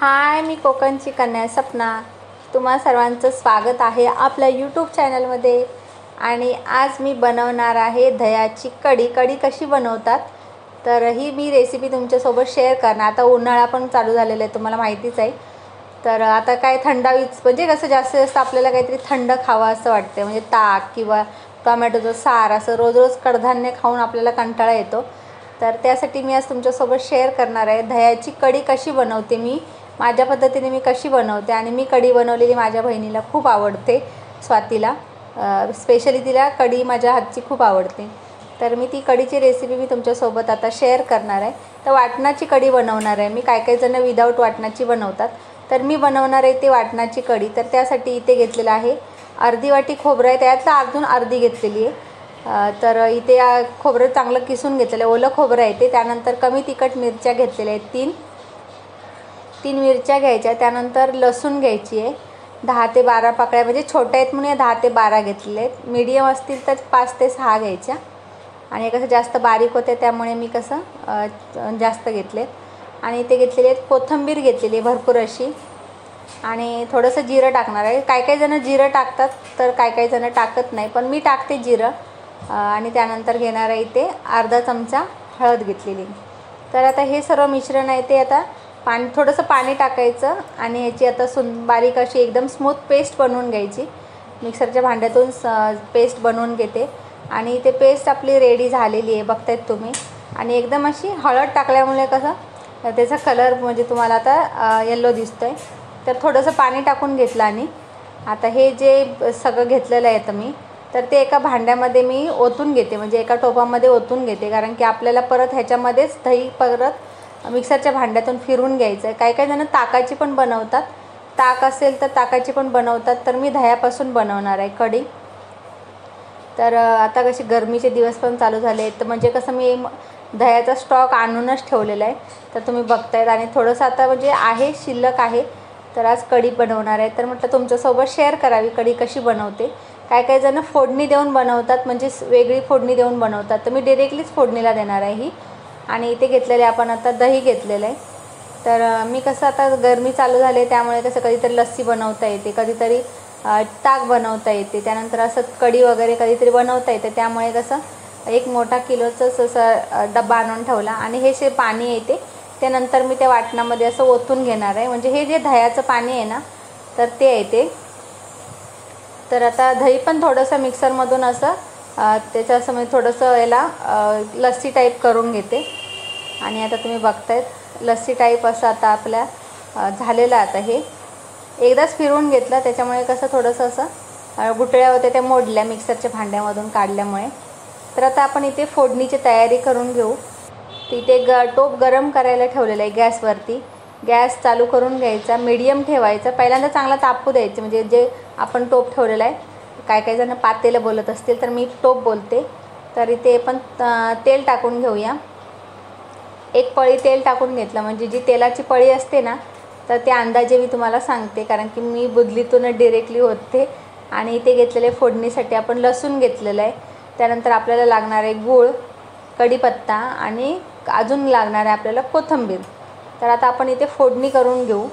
हाय मी कोकणची कन्या सपना. तुम्हा सर्वांचं स्वागत आहे आपल्या यूट्यूब चॅनलमध्ये आणि आज मी बनवणार आहे दह्याची कढी. कढी कशी बनवतात? तर ही मी रेसिपी तुमच्यासोबत शेअर करणार. आता उन्हाळा पण चालू झालेला आहे तुम्हाला माहितीच आहे. तर आता काय थंडावीच म्हणजे कसं जास्तीत जास्त आपल्याला काहीतरी थंड खावं असं वाटतं म्हणजे ताक किंवा टोमॅटोचं सार असं रोज रोज कडधान्य खाऊन आपल्याला कंटाळा येतो. तर त्यासाठी मी आज तुमच्यासोबत शेअर करणार आहे दह्याची कढी कशी बनवते मी. माझ्या पद्धतीने मी कशी बनवते आणि मी कढी बनवलेली माझ्या बहिणीला खूप आवडते स्वातीला. स्पेशली तिला कढी माझ्या हातची खूप आवडते. तर मी ती कढीची रेसिपी मी तुमच्यासोबत आता शेअर करणार आहे. तर वाटणाची कढी बनवणार आहे. मी काय काही जण विदाऊट वाटणाची बनवतात. तर मी बनवणार आहे ते वाटणाची कढी. तर त्यासाठी इथे घेतलेलं आहे अर्धी वाटी खोबरं आहे. त्यातलं अजून अर्धी घेतलेली आहे. तर इथे खोबरं चांगलं किसून घेतलेलं आहे. ओलं खोबरं आहे ते. त्यानंतर कमी तिखट मिरच्या घेतलेल्या आहेत तीन. तीन मिरच्या घ्यायच्या त्यानंतर लसूण घ्यायची आहे. दहा ते बारा पाकळ्या म्हणजे छोट्या आहेत म्हणून या दहा ते बारा घेतलेले आहेत. मीडियम असतील तर पाच ते सहा घ्यायच्या. आणि कसं जास्त बारीक होते त्यामुळे मी कसं जास्त घेतले आणि ते घेतलेले आहेत कोथिंबीर घेतलेली आहे भरपूर अशी. आणि थोडंसं जिरं टाकणार आहे. काही काही जणं जिरं टाकतात तर काही काही जणं टाकत नाही. पण मी टाकते जिरं. आणि त्यानंतर घेणार आहे इथे अर्धा चमचा हळद घेतलेली. तर आता हे सर्व मिश्रण आहे ते आता पाणी थोडंसं पाणी टाकायचं आणि ह्याची आता सुन बारीक अशी एकदम स्मूथ पेस्ट बनवून घ्यायची. मिक्सरच्या भांड्यातून स पेस्ट बनवून घेते. आणि ते पेस्ट आपली रेडी झालेली आहे बघतायत तुम्ही. आणि एकदम अशी हळद टाकल्यामुळे कसं त्याचा कलर म्हणजे तुम्हाला आता येल्लो दिसतो आहे तर थोडंसं पाणी टाकून घेतलं आणि आता हे जे सगळं घेतलेलं आहे तर मी तर ते एका भांड्यामध्ये मी ओतून घेते. म्हणजे एका टोपामध्ये ओतून घेते. कारण की आपल्याला परत ह्याच्यामध्येच दही परत मिक्सरच्या भांड्यातून फिरून घ्यायचं आहे काही काही जणं ताकाची पण बनवतात. ताक असेल तर ताकाची पण बनवतात. तर मी दह्यापासून बनवणार आहे कढी. तर आता कशी गरमीचे दिवस पण चालू झाले आहेत तर म्हणजे कसं मी दह्याचा स्टॉक आणूनच ठेवलेला आहे. तर तुम्ही बघतायत आणि थोडंसं आता म्हणजे आहे शिल्लक आहे. तर आज कढी बनवणार आहे. तर म्हटलं तुमच्यासोबत शेअर करावी कढी कशी बनवते. काय काही जणं फोडणी देऊन बनवतात. म्हणजे वेगळी फोडणी देऊन बनवतात. तर मी डिरेक्टलीच फोडणीला देणार आहे ही. आणि इथे घेतलेले आपण आता दही घेतलेलं आहे. तर मी कसं आता गरमी चालू झाली त्यामुळे कसं कधीतरी लस्सी बनवता येते कधीतरी ताक बनवता येते त्यानंतर असं कढी वगैरे कधीतरी बनवता येते त्यामुळे कसं एक मोठा किलोचं असं डब्बा आणून ठेवला. आणि हे जे पाणी येते त्यानंतर मी त्या वाटणामध्ये असं ओतून घेणार आहे. म्हणजे हे जे दह्याचं पाणी आहे ना तर ते येते तर आता दही पण थोडंसं मिक्सरमधून असं त्याच्या असं म्हणजे थोडंसं याला लस्सी टाईप करून घेते. आणि आता तुम्ही बघतायत लस्सी टाईप असं आता आपल्या झालेलं आता हे. एकदाच फिरवून घेतलं त्याच्यामुळे कसं थोडंसं असं गुटळ्या होत्या त्या मोडल्या मिक्सरच्या भांड्यामधून काढल्यामुळे. तर आता आपण इथे फोडणीची तयारी करून घेऊ. तिथे ग टोप गरम करायला ठेवलेलं आहे गॅसवरती. गॅस चालू करून घ्यायचा मीडियम ठेवायचा. पहिल्यांदा चांगला तापू द्यायचं म्हणजे जे आपण टोप ठेवलेला आहे काय काय जणं पातेलं बोलत असतील तर मी टोप बोलते. तर इथे पण तेल टाकून घेऊया. एक पळी तेल टाकून घेतलं. म्हणजे जी तेलाची पळी असते ना तर ते अंदाजे मी तुम्हाला सांगते. कारण की मी बुदलीतूनच डिरेक्टली होते आणि इथे घेतलेले फोडणीसाठी आपण लसूण घेतलेलं आहे. त्यानंतर आपल्याला लागणार आहे गूळ कढीपत्ता आणि अजून लागणार आहे आपल्याला कोथिंबीर. तर आता आपण इथे फोडणी करून घेऊ.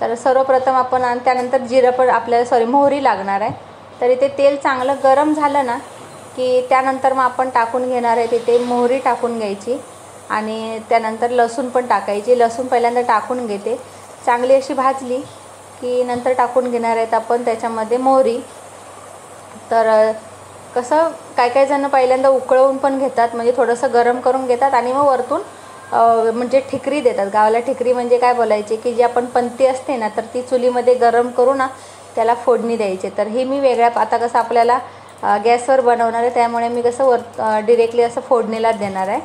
तर सर्वप्रथम आपण आणि त्यानंतर जिरं पण आपल्याला सॉरी मोहरी लागणार आहे. तरी ते तेल चांगलं गरम झालं ना की त्यानंतर मग आपण टाकून घेणार आहे तिथे मोहरी टाकून घ्यायची आणि त्यानंतर लसूण पण टाकायची. लसूण पहिल्यांदा टाकून घेते. चांगली अशी भाजली की नंतर टाकून घेणार आहेत आपण त्याच्यामध्ये मोहरी. तर कसं काय काय जणं पहिल्यांदा उकळवून पण घेतात म्हणजे थोडंसं गरम करून घेतात आणि मग वरतून म्हणजे ठिकरी देतात. गावाला ठिकरी म्हणजे काय बोलायचे की जी आपण पंती असते ना तर ती चुलीमध्ये गरम करू ना त्याला फोडणी द्यायची. तर हे मी वेगळ्या आता कसं आपल्याला गॅसवर बनवणार आहे त्यामुळे मी कसं वर डिरेक्टली असं फोडणीलाच देणार आहे.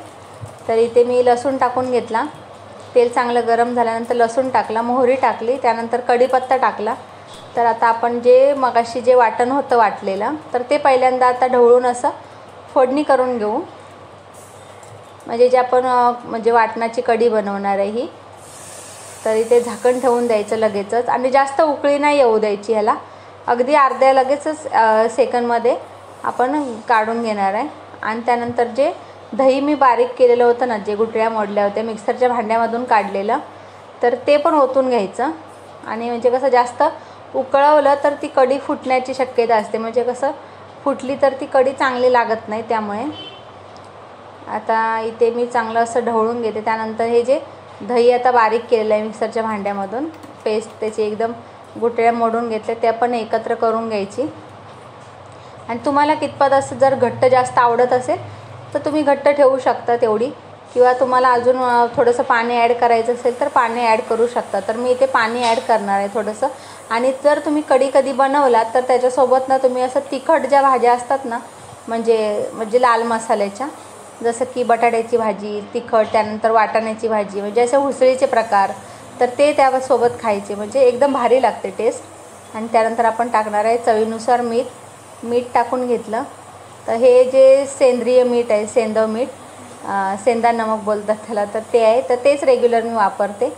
तर इथे मी लसूण टाकून घेतला. तेल चांगलं गरम झाल्यानंतर लसूण टाकला मोहरी टाकली त्यानंतर कढीपत्ता टाकला. तर आता आपण जे मगाशी जे वाटण होतं वाटलेलं तर ते पहिल्यांदा आता ढवळून असं फोडणी करून घेऊ. म्हणजे जे आपण म्हणजे वाटणाची कढी बनवणार आहे ही. तर इथे झाकण ठेवून द्यायचं लगेचच. आणि जास्त उकळी नाही येऊ द्यायची ह्याला. अगदी अर्ध्या लगेचच सेकंडमध्ये आपण काढून घेणार आहे. आणि त्यानंतर जे दही मी बारीक केलेलं होतं ना जे गुटळ्या मोडल्या होत्या मिक्सरच्या भांड्यामधून काढलेलं तर ते पण ओतून घ्यायचं. आणि म्हणजे कसं जास्त उकळवलं तर ती कढी फुटण्याची शक्यता असते. म्हणजे कसं फुटली तर ती कढी चांगली लागत नाही त्यामुळे. आता इथे मी चांगलं असं ढवळून घेते. त्यानंतर हे जे दही आता बारीक केलेलं आहे मिक्सरच्या भांड्यामधून. पेस्ट त्याची एकदम गुटळ्या मोडून घेतले त्या पण एकत्र करून घ्यायची. आणि तुम्हाला कितपत असं जर घट्ट जास्त आवडत असेल तर तुम्ही घट्ट ठेवू शकता तेवढी. किंवा तुम्हाला अजून थोडंसं पाणी ॲड करायचं असेल तर पाणी ॲड करू शकता. तर मी इथे पाणी ॲड करणार आहे थोडंसं. आणि जर तुम्ही कढी कधी बनवलात तर त्याच्यासोबत ना तुम्ही असं तिखट ज्या भाज्या असतात ना म्हणजे म्हणजे लाल मसाल्याच्या जसं की बटाट्याची भाजी तिखट त्यानंतर वाटाण्याची भाजी म्हणजे असे हुसळीचे प्रकार तर ते त्यासोबत खायचे. म्हणजे एकदम भारी लागते टेस्ट आणि त्यानंतर आपण टाकणार आहे चवीनुसार मीठ. मीठ टाकून घेतलं. तर हे जे सेंद्रिय मीठ आहे सेंदव मीठ सेंदा नमक बोलतात त्याला तर ते आहे. तर तेच रेग्युलर मी वापरते.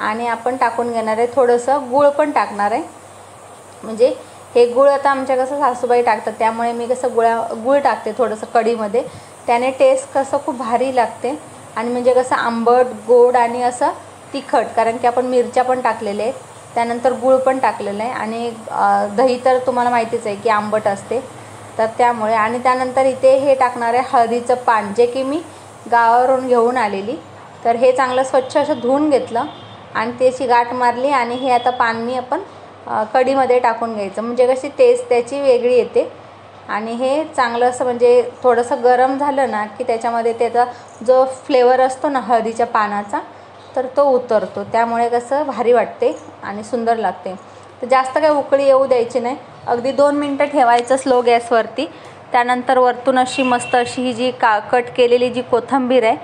आणि आपण टाकून घेणार आहे थोडंसं गूळ पण टाकणार आहे. म्हणजे हे गूळ आता आमच्या कसं सासूबाई टाकतात त्यामुळे मी कसं गुळा गूळ टाकते थोडंसं कढीमध्ये. त्याने टेस्ट कसं खूप भारी लागते. आणि म्हणजे कसं आंबट गोड आणि असं तिखट कारण की आपण मिरच्या पण टाकलेल्या आहेत. त्यानंतर गूळ पण टाकलेलं आहे. आणि दही तर तुम्हाला माहितीच आहे की आंबट असते. तर त्यामुळे आणि त्यानंतर इथे हे टाकणार आहे हळदीचं पान जे की मी गावावरून घेऊन आलेली. तर हे चांगलं स्वच्छ असं धुवून घेतलं आणि त्याची गाठ मारली आणि हे आता पान मी आपण कढीमध्ये टाकून घ्यायचं. म्हणजे कशी टेस्ट त्याची वेगळी येते. आणि हे चांगलं असं म्हणजे थोडंसं गरम झालं ना की त्याच्यामध्ये त्याचा जो फ्लेवर असतो ना हळदीच्या पानाचा तर तो उतरतो. त्यामुळे कसं भारी वाटते आणि सुंदर लागते. तर जास्त काही उकळी येऊ द्यायची नाही. अगदी दोन मिनटं ठेवायचं स्लो गॅसवरती. त्यानंतर वरतून अशी मस्त अशी ही जी का कट केलेली जी कोथंबीर आहे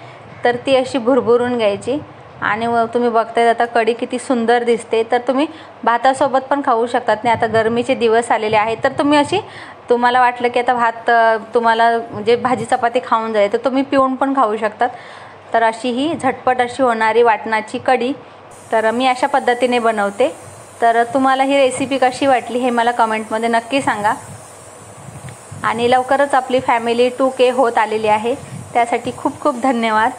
तर ती अशी भुरभुरून घ्यायची. आणि व तुम्ही बघताय आता कढी किती सुंदर दिसते. तर तुम्ही भातासोबत पण खाऊ शकतात. नाही आता गरमीचे दिवस आलेले आहेत. तर तुम्ही अशी तुम्हाला वाटलं की आता भात तुम्हाला म्हणजे भाजी चपाती खाऊन जाईल तर तुम्ही पिऊन पण खाऊ शकतात. तर अशी ही झटपट अशी होणारी वाटणाची कढी. तर मी अशा पद्धतीने बनवते. तर तुम्हाला ही रेसिपी कशी वाटली हे मला कमेंटमध्ये नक्की सांगा. आणि लवकरच आपली फॅमिली टू के होत आलेली आहे. त्यासाठी खूप खूप धन्यवाद.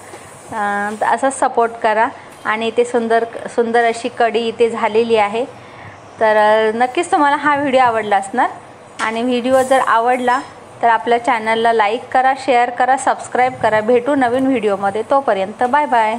असंच सपोर्ट करा. आणि इथे सुंदर सुंदर अशी कढी इथे झालेली आहे. तर नक्कीच तुम्हाला हा व्हिडिओ आवडला असणार. आणि व्हिडिओ जर आवडला तर आपल्या चॅनलला लाईक करा शेअर करा सबस्क्राईब करा. भेटू नवीन व्हिडिओमध्ये. तोपर्यंत बाय बाय.